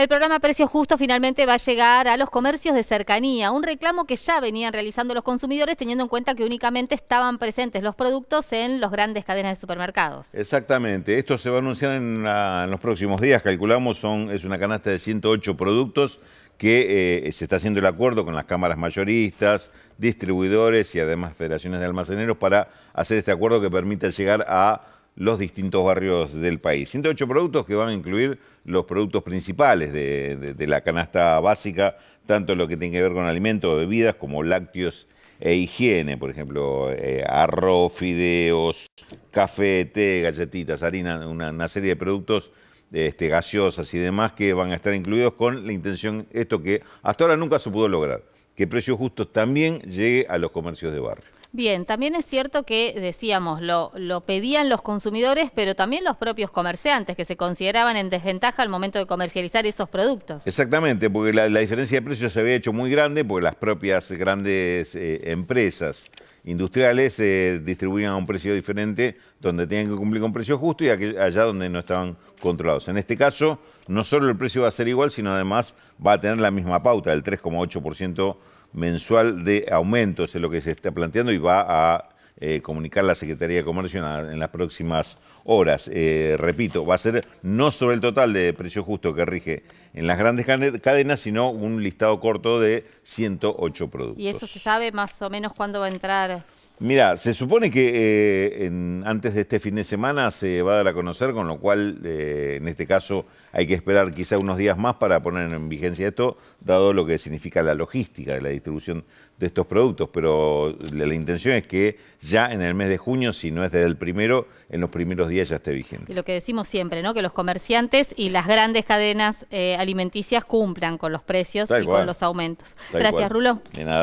El programa Precio Justo finalmente va a llegar a los comercios de cercanía, un reclamo que ya venían realizando los consumidores teniendo en cuenta que únicamente estaban presentes los productos en los grandes cadenas de supermercados. Exactamente, esto se va a anunciar en, los próximos días, calculamos, es una canasta de 108 productos que eh, se está haciendo el acuerdo con las cámaras mayoristas, distribuidores y además federaciones de almaceneros para hacer este acuerdo que permita llegar a los distintos barrios del país. 108 productos que van a incluir los productos principales de, la canasta básica, tanto lo que tiene que ver con alimentos, bebidas, como lácteos e higiene, por ejemplo, eh, arroz, fideos, café, té, galletitas, harina, una, serie de productos este, gaseosas y demás que van a estar incluidos con la intención, esto que hasta ahora nunca se pudo lograr, que precios justos también llegue a los comercios de barrio. Bien, también es cierto que, decíamos, lo, lo, pedían los consumidores, pero también los propios comerciantes, que se consideraban en desventaja al momento de comercializar esos productos. Exactamente, porque la, diferencia de precios se había hecho muy grande, porque las propias grandes eh, empresas industriales eh, distribuían a un precio diferente, donde tenían que cumplir con precio justo y allá donde no estaban controlados. En este caso, no solo el precio va a ser igual, sino además va a tener la misma pauta, del 3,8% mensual de aumentos, es lo que se está planteando y va a eh, comunicar la Secretaría de Comercio en, las próximas horas. Eh, repito, va a ser no sobre el total de precio justo que rige en las grandes cadenas, sino un listado corto de 108 productos. ¿Y eso se sabe más o menos cuándo va a entrar? Mira, se supone que eh, antes de este fin de semana se va a dar a conocer, con lo cual eh, en este caso hay que esperar quizá unos días más para poner en vigencia esto, dado lo que significa la logística de la distribución de estos productos. Pero la, intención es que ya en el mes de junio, si no es desde el primero, en los primeros días ya esté vigente. Y lo que decimos siempre, ¿no? Que los comerciantes y las grandes cadenas eh, alimenticias cumplan con los precios y con los aumentos. Gracias, Rulo. De nada.